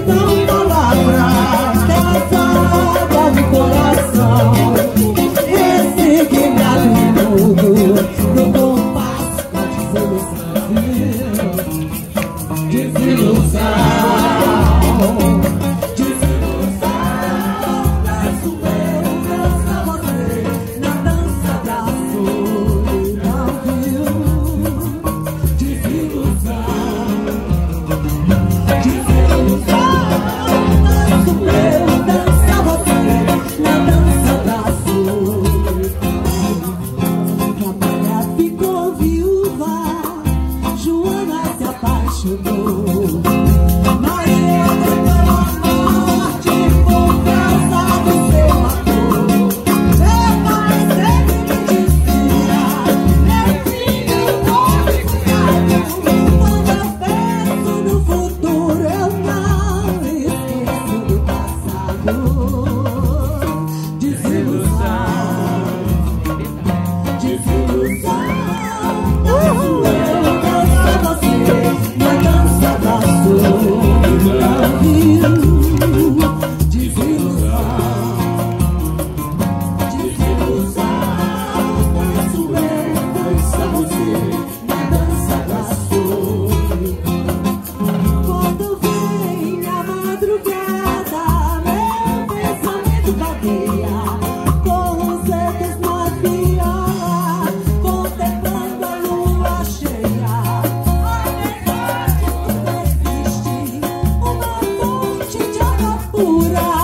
então palavras Casada de coração. Esse que me tudo No compasso da desilusão chegou. pura.